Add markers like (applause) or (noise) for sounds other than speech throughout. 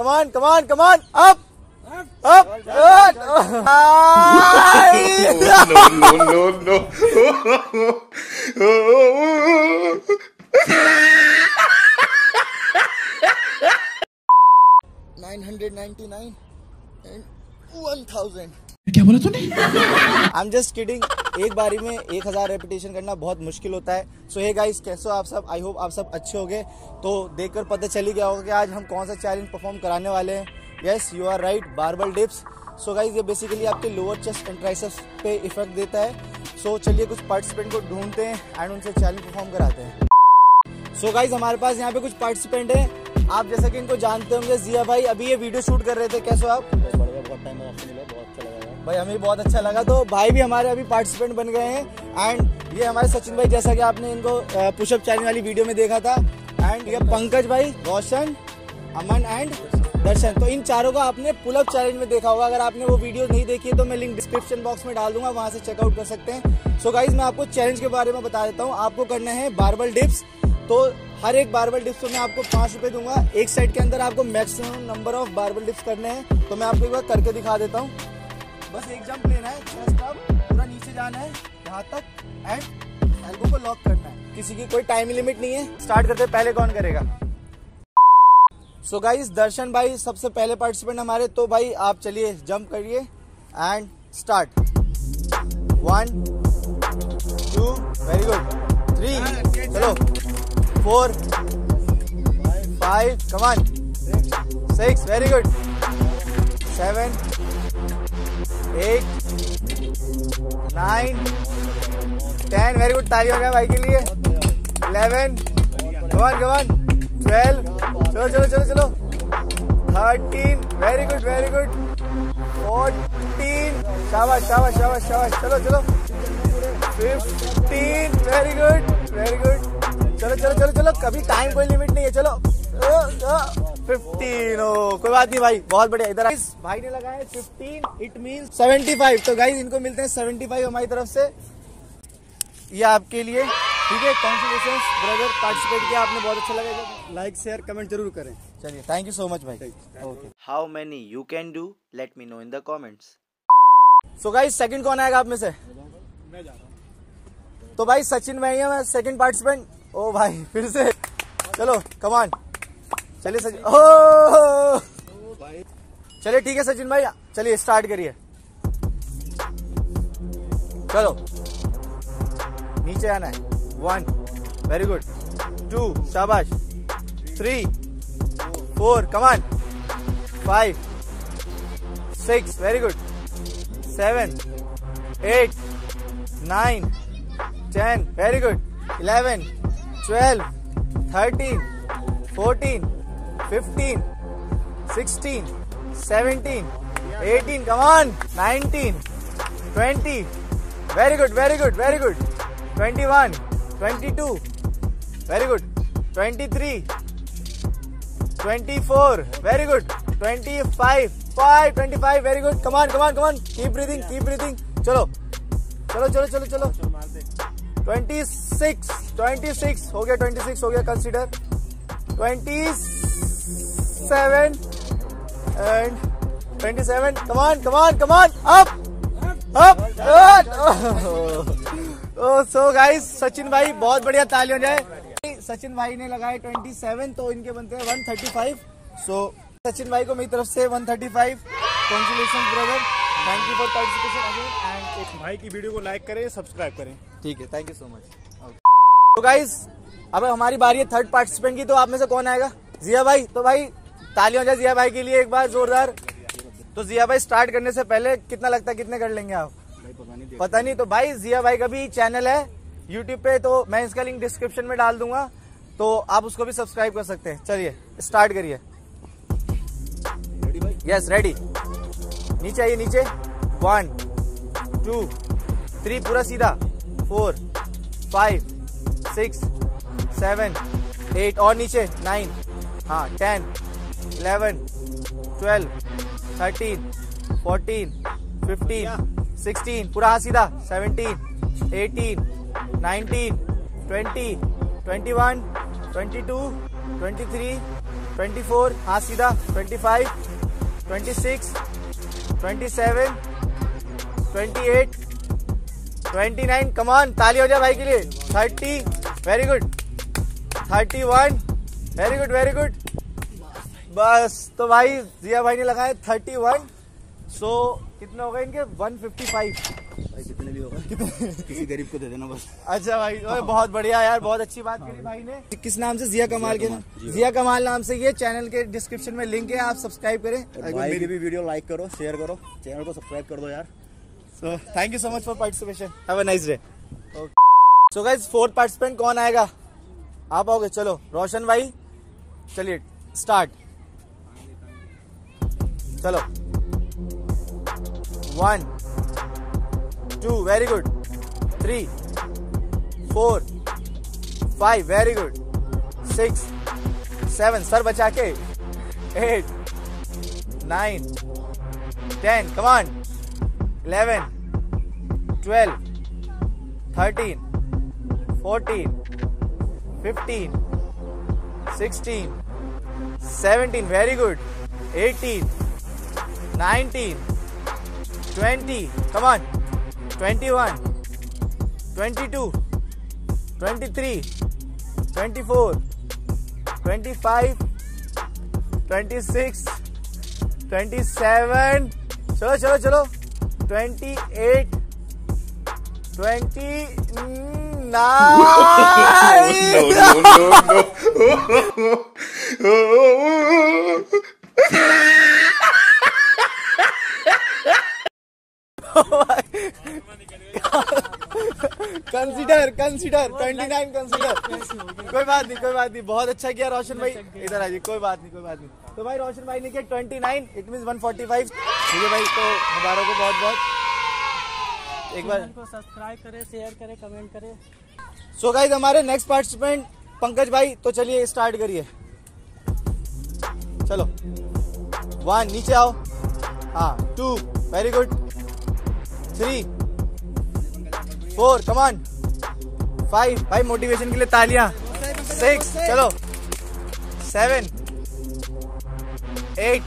Come on, come on, come on. Up. Up. Good. Ay! no, no, no. (laughs) Nine hundred ninety-nine and one thousand. क्या बोला तूने? I am just kidding एक बारी में एक हज़ार रेपिटेशन करना बहुत मुश्किल होता है। सो हे गाइस कैसे हो आप सब? आई होप आप सब अच्छे होगे। तो देखकर पता चल ही गया होगा कि आज हम कौन सा चैलेंज परफॉर्म कराने वाले हैं। Yes you are right barbell dips so guys ये बेसिकली आपके लोअर चेस्ट एंड ट्राइसेप्स पे इफ़ेक्ट देता है। सो so, चलिए कुछ पार्टिसिपेंट को ढूंढते हैं एंड उनसे चैलेंज परफॉर्म कराते हैं। सो so गाइज़ हमारे पास यहाँ पे कुछ पार्टिसिपेंट हैं। आप जैसा कि इनको जानते होंगे जिया भाई अभी ये वीडियो शूट कर रहे थे। कैसे हो आप? बहुत टाइम आपसे मिला बहुत अच्छा लगा। भाई, हमें बहुत अच्छा लगा। तो भाई भी हमारे अभी पार्टिसिपेंट बन गए हैं। एंड ये हमारे सचिन भाई, जैसा कि आपने इनको पुशअप चैलेंज वाली वीडियो में देखा था। एंड ये पंकज भाई, रोशन, अमन एंड दर्शन। तो इन चारों का आपने पुलअप चैलेंज में देखा होगा। अगर आपने वो वीडियो नहीं देखी है तो मैं लिंक डिस्क्रिप्शन बॉक्स में डाल दूँगा, वहाँ से चेकआउट कर सकते हैं। सो so गाइज़ मैं आपको चैलेंज के बारे में बता देता हूँ। आपको करना है बारबल डिप्स तो हर एक बारबल डिप्स को मैं आपको पाँच रुपए दूँगा। एक साइड के अंदर आपको maximum number of barbell dips करने हैं। तो मैं आपको एक बार करके दिखा देता हूँ। बस एक जंप लेना है चेस्ट अप पूरा नीचे जाना है यहाँ तक एंड एल्बो को लॉक करना है। किसी की कोई टाइम लिमिट नहीं है। स्टार्ट करते हैं पहले कौन करेगा? सो so गाइस दर्शन भाई सबसे पहले पार्टिसिपेंट हमारे तो भाई आप चलिए जंप करिए and start one two very good three चलो। Four five come on six very good seven eight nine ten very good ताली हो गया भाई के लिए। इलेवन कमान कमान ट्वेल्व चलो चलो चलो चलो। Thirteen very good very good fourteen शाबाश शाबाश शाबाश शाबाश। चलो चलो। Fifteen very good very good चलो चलो चलो चलो। कभी टाइम कोई लिमिट नहीं है, चलो। फिफ्टीन ओ कोई बात नहीं भाई बहुत बढ़िया। इधर भाई ने लगाया fifteen it mean seventy five तो गाइज़ इनको मिलते हैं सेवेंटी फाइव हमारी तरफ़ से। ये आपके लिए। ठीक है कॉन्ग्रेचुलेशन ब्रदर पार्टिसिपेट किया आपने बहुत अच्छा लगा। लाइक शेयर कमेंट ज़रूर करें। चलिए थैंक यू सो मच भाई। Okay How many you can do? Let me know in the comments. So guys second कौन आएगा आप में से? तो भाई सचिन भाई है सेकंड पार्टिसिपेंट ओ भाई फिर से। चलो कमान चलिए सचिन ओ चलिए ठीक है सचिन भाई चलिए स्टार्ट करिए। चलो। नीचे आना है। वन वेरी गुड टू शाबाश। Three four come on five six very good seven eight nine ten very good eleven twelve thirteen twelve, thirteen, fourteen, fifteen, sixteen, seventeen, eighteen. Come on. Nineteen, twenty. Very good. Very good. Very good. Twenty-one, twenty-two. Very good. Twenty-three. 24 very good 25 5 25 very good come on come on come on keep breathing keep breathing चलो चलो चलो चलो चलो 26 26 हो गया 26 हो गया consider 27 and 27 come on come on come on. Up. Up. Oh. So guys Sachin भाई बहुत बढ़िया ताली हो। जाए सचिन भाई ने लगाए 27 तो इनके बनते हैं 135 सो सचिन भाई को मेरी तरफ़ से 135 congratulation brother thank you for participation again and भाई की वीडियो को लाइक करें सब्सक्राइब करें। ठीक है थैंक यू सो मच तो गाइस अब हमारी बारी है थर्ड पार्टिसिपेंट की तो आप में से कौन आएगा? जिया भाई तो भाई ताली हो जाए जिया भाई के लिए एक बार जोरदार। तो जिया भाई स्टार्ट करने से पहले कितना लगता है, कितने कर लेंगे आप? पता नहीं तो भाई जिया भाई का भी चैनल है यूट्यूब पे तो मैं इसका लिंक डिस्क्रिप्शन में डाल दूँगा। तो आप उसको भी सब्सक्राइब कर सकते हैं। चलिए स्टार्ट करिए। यस रेडी नीचे आइए, नीचे। वन टू थ्री पूरा सीधा। Four five six seven eight और नीचे। नाइन हाँ ten eleven, twelve, thirteen, fourteen, fifteen, sixteen, पूरा हाँ सीधा, seventeen, eighteen, nineteen, twenty twenty one, twenty two, twenty three, twenty four हाँ सीधा, twenty five, twenty six, twenty seven, twenty eight, twenty nine come on ताली हो जाए भाई के लिए, thirty very good thirty one very good very good बस तो भाई जिया भाई ने लगाए थर्टी वन सो कितने हो गए इनके? वन फिफ्टी फाइव भाई कितने भी होगा किसी गरीब को दे देना बस। अच्छा भाई ओए बहुत बढ़िया यार बहुत अच्छी बात करी भाई ने। किस नाम से? जिया कमाल के नाम। जिया कमाल नाम से ये चैनल के डिस्क्रिप्शन में लिंक है आप सब्सक्राइब करें। भाई की भी वीडियो लाइक करो शेयर करो। चैनल को सब्सक्राइब कर दो यार। So thank you so much for participation have a nice day so guys fourth participant कौन आएगा? आप आओगे? चलो रोशन भाई चलिए स्टार्ट चलो। One two very good three four five very good six seven sir बचा के। Eight nine ten come on eleven twelve thirteen fourteen fifteen sixteen seventeen very good eighteen nineteen twenty come on twenty one twenty two twenty three twenty four twenty five twenty six twenty seven चलो चलो चलो twenty eight twenty nine no, no, no. (laughs) (laughs) Consider consider twenty nine consider कोई बात नहीं कोई बात नहीं। बहुत अच्छा किया रोशन भाई। इधर आइए कोई बात नहीं कोई बात नहीं। तो भाई रोशन भाई ने किया twenty nine it mean one forty five ठीक है भाई तो मुबारक को बहुत बहुत। एक बार। को सब्सक्राइब करें शेयर करें कमेंट करें। सो गाइज़ हमारे नेक्स्ट पार्टिसिपेंट पंकज भाई तो चलिए स्टार्ट करिए। चलो। वन नीचे आओ। हाँ two very good three four come on five भाई मोटिवेशन के लिए तालियाँ। सिक्स चलो। सेवन एट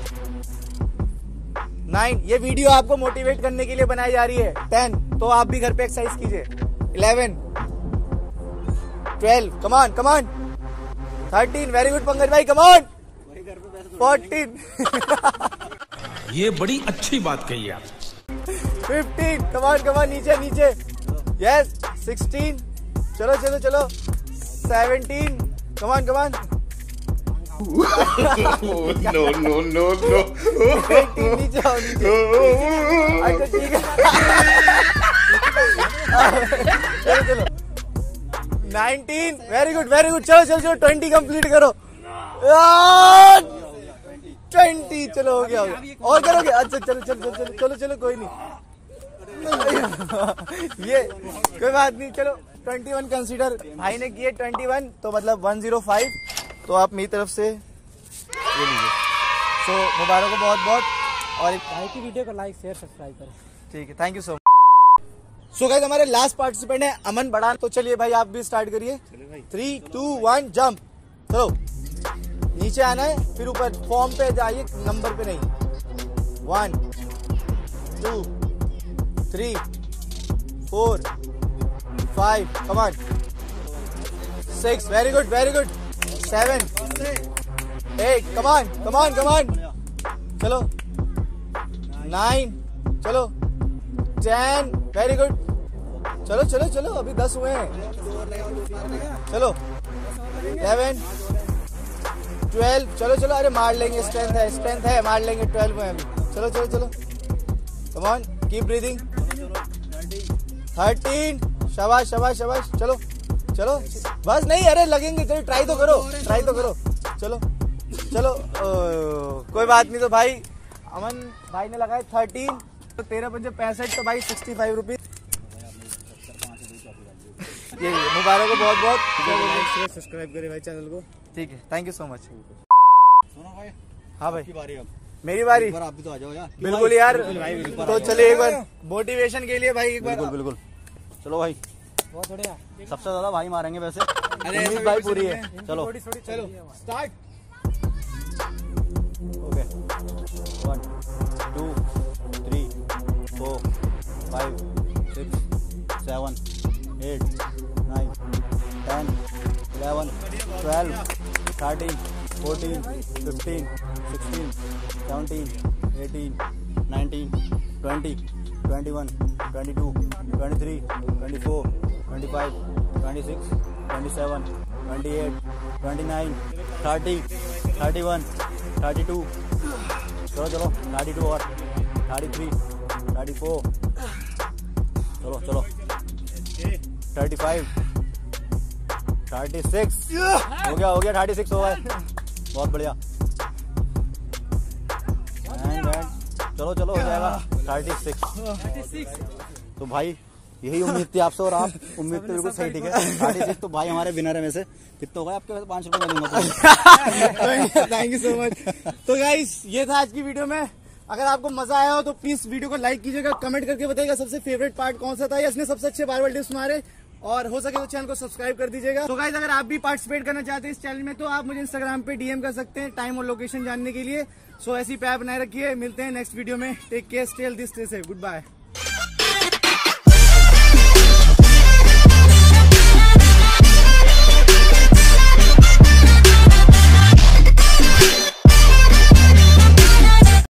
नाइन ये वीडियो आपको मोटिवेट करने के लिए बनाई जा रही है। टेन तो आप भी घर पे एक्सरसाइज कीजिए। Eleven twelve come on come on thirteen very good Pankaj भाई कमान फोर्टीन ये बड़ी अच्छी बात कही आप फिफ्टीन कमान कमान नीचे नीचे. यस सिक्सटीन चलो चलो चलो. Seventeen come on come on no, no, no, no. नीचे आओ नीचे. अच्छा ठीक है. चलो चलो. Nineteen very good very good चलो चलो चलो. ट्वेंटी कंप्लीट करो. ट्वेंटी चलो हो गया हो गया. और करोगे? अच्छा चलो चलो चलो चलो चलो चलो कोई नहीं. (laughs) ये कोई बात नहीं चलो ट्वेंटी वन कंसिडर भाई ने किए ट्वेंटी वन तो मतलब वन ज़ीरो फाइव तो आप मेरी तरफ़ से ये लीजिए। सो मुबारक हो बहुत बहुत और एक भाई की वीडियो को लाइक शेयर सब्सक्राइब करें। ठीक है thank you so much so guys हमारे लास्ट पार्टिसिपेंट है अमन बड़ा। तो चलिए भाई आप भी स्टार्ट करिए। थ्री टू वन जम्प चलो नीचे आना है फिर ऊपर फॉर्म पे जाइए नंबर पे नहीं। One two three four five come on six very good very good seven eight come on come on come on चलो. नाइन चलो. टेन वेरी गुड चलो चलो चलो, अभी दस हुए हैं. चलो. इलेवन ट्वेल्व चलो चलो, अरे मार लेंगे स्ट्रेंथ है स्ट्रेंथ है, मार लेंगे ट्वेल्व में अभी. चलो चलो चलो. Come on keep breathing thirteen. शाबाश शाबाश शाबाश। चलो चलो। बस नहीं अरे लगेंगे चलो ट्राई तो करो ट्राई तो करो। चलो चलो ओ, कोई बात नहीं तो भाई अमन भाई ने लगाए थर्टीन तो तेरह पंजे पैंसठ तो भाई सिक्सटी फाइव रुपीज़ ये, मुबारक हो बहुत बहुत। सब्सक्राइब करें भाई चैनल को। ठीक है थैंक यू सो मच सुनो भाई हाँ भाई। बारी अब। मेरी बारी। आप भी तो आ जाओ यार। बिल्कुल यार तो चले एक बार मोटिवेशन के लिए भाई एक बार। बिल्कुल बिल्कुल। चलो भाई। सबसे ज़्यादा भाई मारेंगे वैसे। अरे भाई पूरी है। चलो। चलो। Start okay one two three four five six seven eight nine ten eleven twelve thirteen fourteen fifteen sixteen seventeen eighteen nineteen twenty twenty one twenty two twenty three twenty four twenty five twenty six twenty seven twenty eight twenty nine thirty thirty one thirty two चलो चलो thirty two और thirty three thirty four चलो चलो. Thirty five thirty six हो गया हो गया thirty six हो गया बहुत बढ़िया. चलो चलो, हो जाएगा। थर्टी सिक्स तो भाई, यही उम्मीद थी आपसे और आप उम्मीद तो बिल्कुल सही ठीक है। थर्टी सिक्स तो भाई हमारे विनर है में से कितने हो गए आपके पास पाँच रुपये थैंक यू सो मच तो गाइस ये था आज की वीडियो में। अगर आपको मज़ा आया हो तो प्लीज़ वीडियो को लाइक कीजिएगा कमेंट करके बताइएगा सबसे फेवरेट पार्ट कौन सा था या इसने सबसे अच्छे बारबल टिप्स मारे। और हो सके तो चैनल को सब्सक्राइब कर दीजिएगा। तो अगर आप भी पार्टिसिपेट करना चाहते हैं इस चैनल में तो आप मुझे इंस्टाग्राम पे डीएम कर सकते हैं टाइम और लोकेशन जानने के लिए। सो ऐसी पैप बनाए रखिए। मिलते हैं नेक्स्ट वीडियो में। Take care stay this good bye